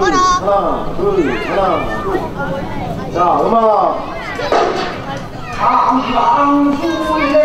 하나 둘 하나 둘자 음악. 강강술래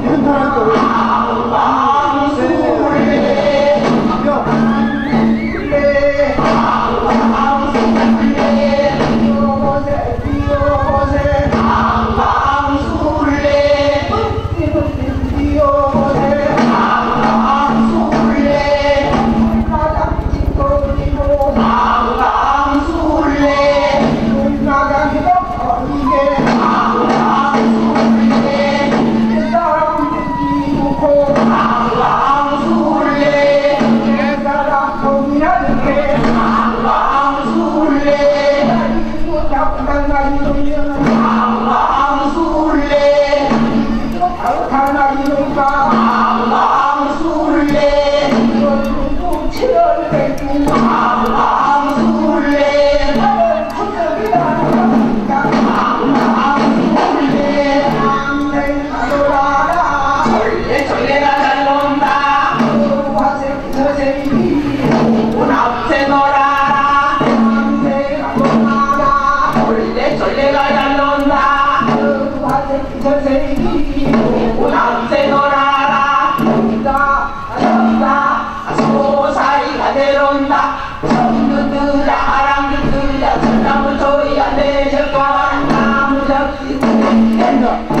你看他走了 감사합니다.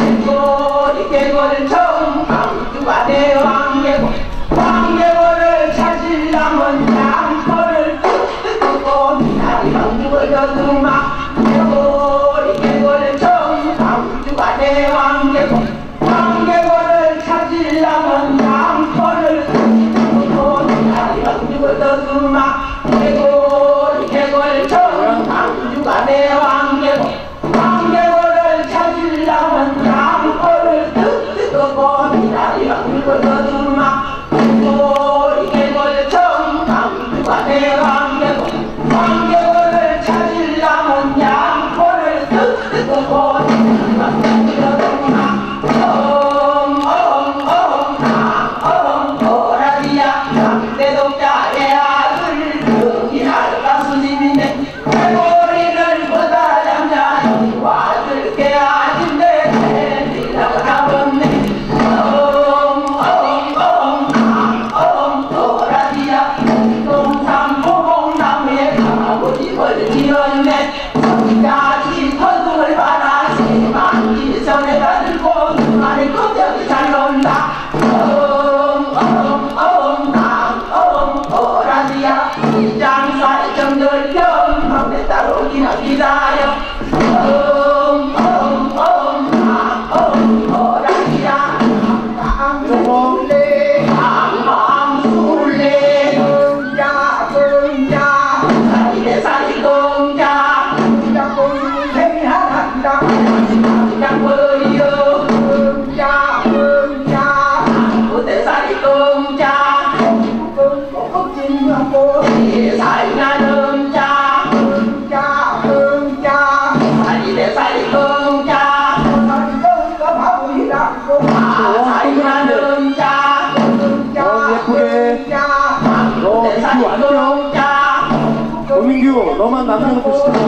boy.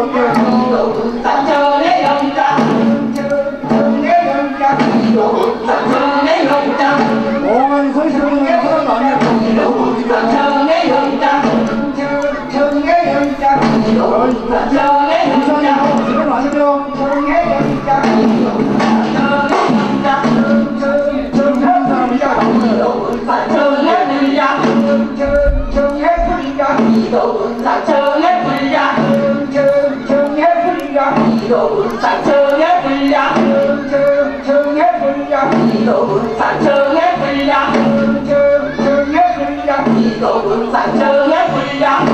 Thank you. tổ vương sản trơ hết vì đã trơ trơ hết vì đã vì tổ vương sản trơ hết vì đã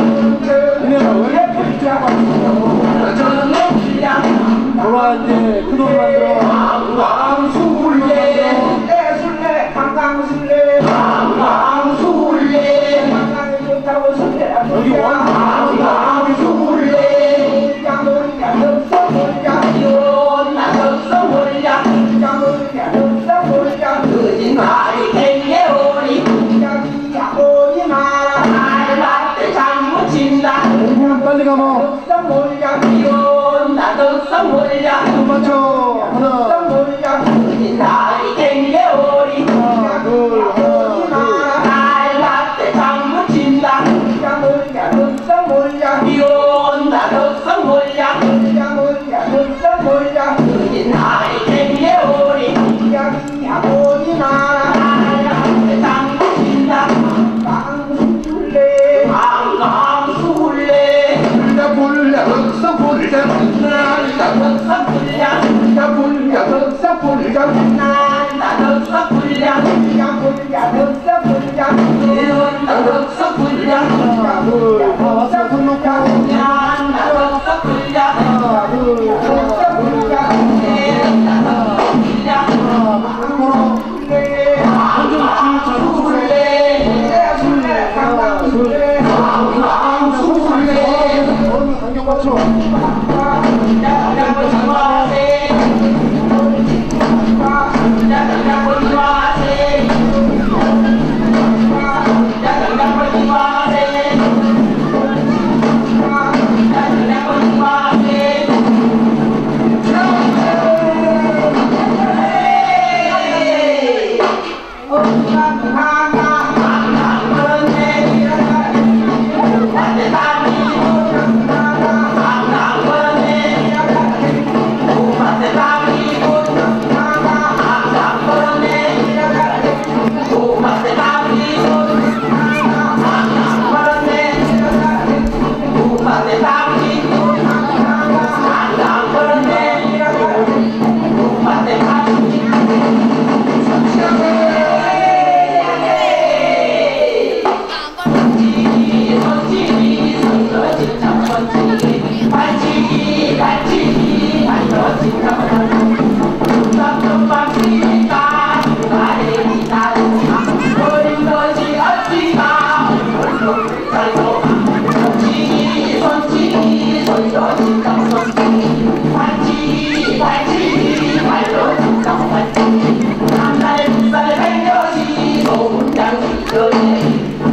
chơi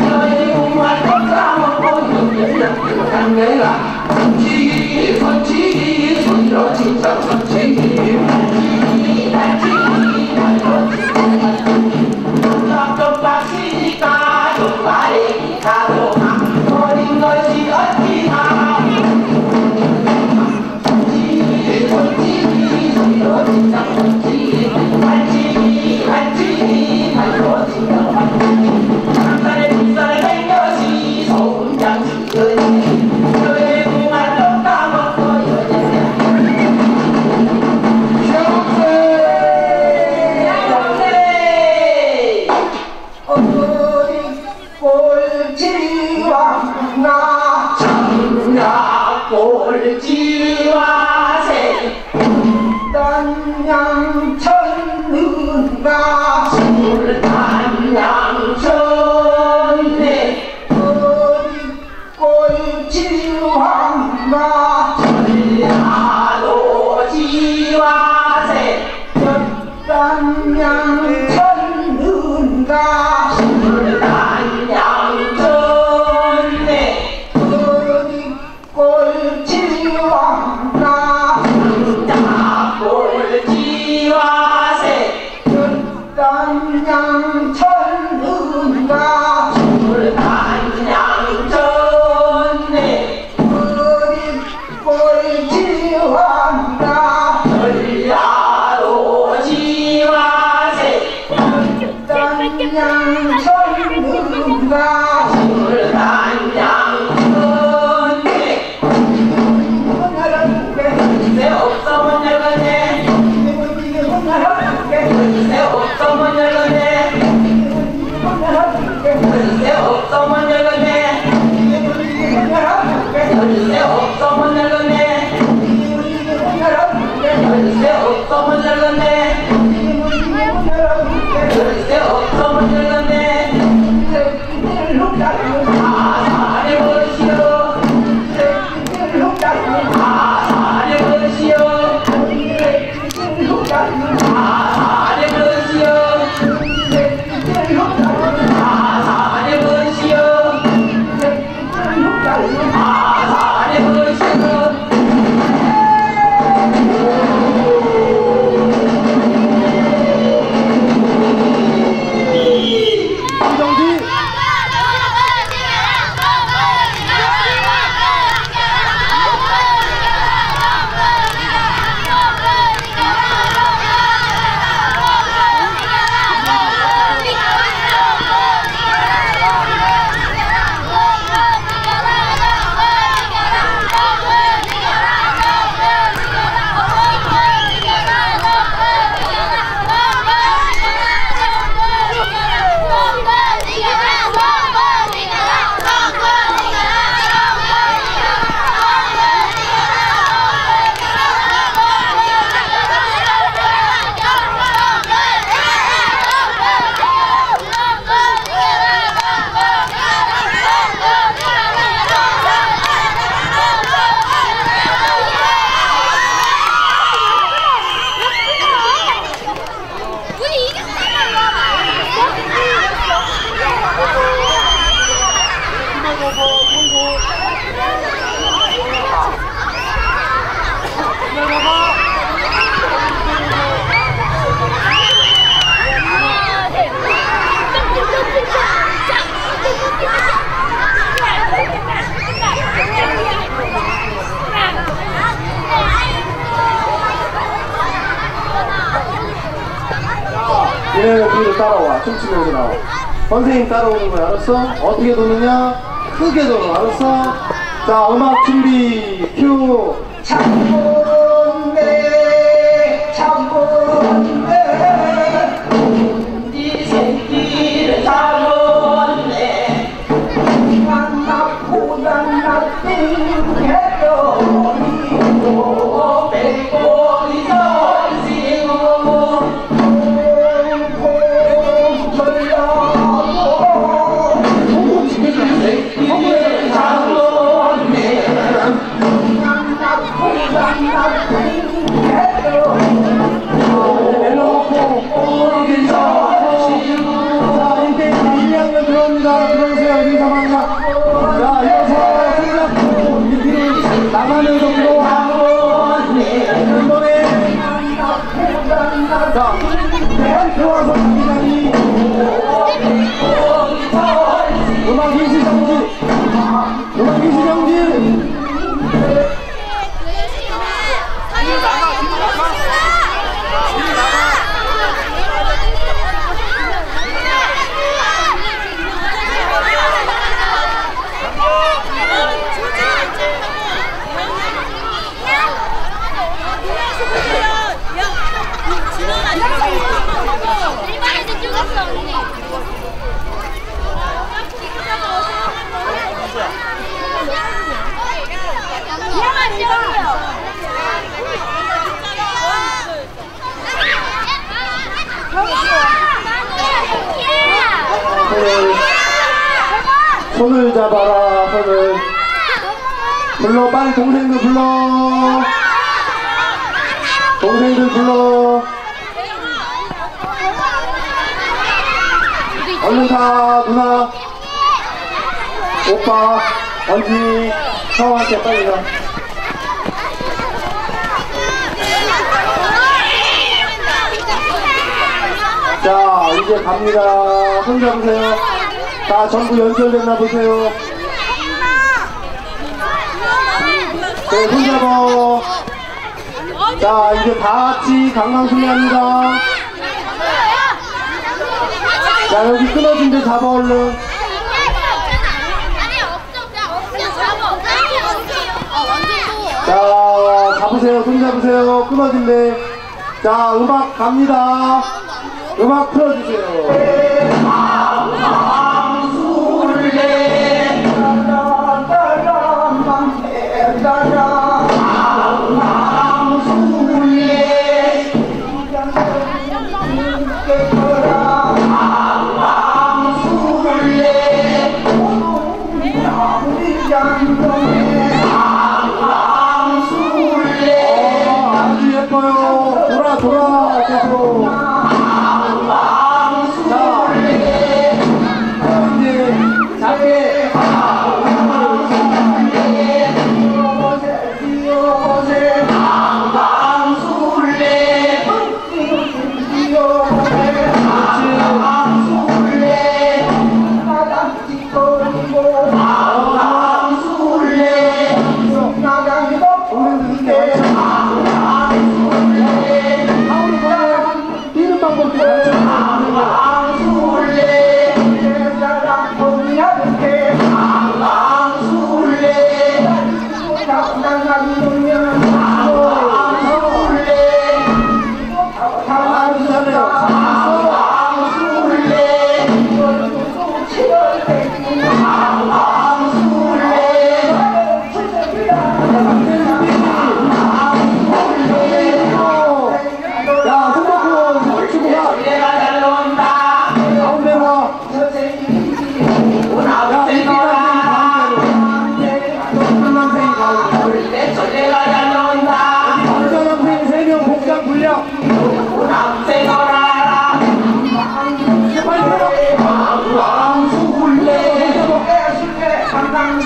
chơi cũng phải có ra một con đường để nhận được thành là 단장천은가 동영이 뒤로 따라와 춤추면서 나와 선생님 따라오는 거 알았어? 어떻게 도느냐? 크게 도는 알았어? 자 음악 준비 큐 나가면서 불러와 손을 잡아라 손을. 불러 빨리 동생들 불러. 동생들 불러. 얼른 가 누나. 오빠 언니 형한테 빨리 가. 자, 이제 갑니다. 손 잡으세요. 다 전부 연결됐나 보세요. 네, 손 잡아. 자, 이제 다 같이 강강술래합니다. 자, 여기 끊어진 데 잡아, 얼른. 자, 잡으세요. 손 잡으세요. 끊어진 데. 자, 음악 갑니다. 음악 틀어주세요. 어,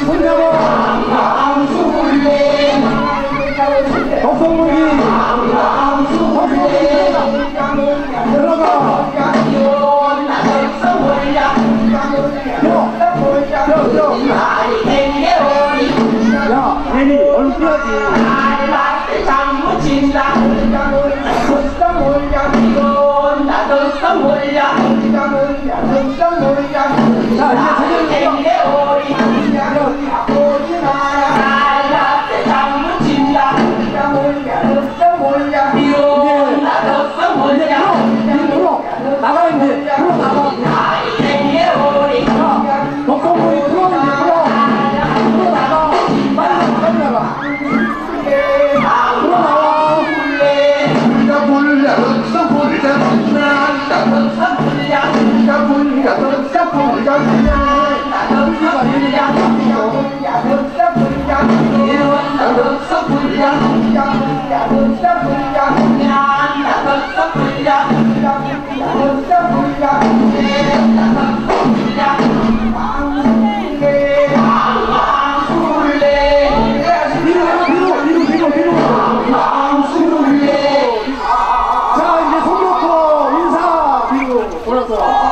손잡 돌아 돌아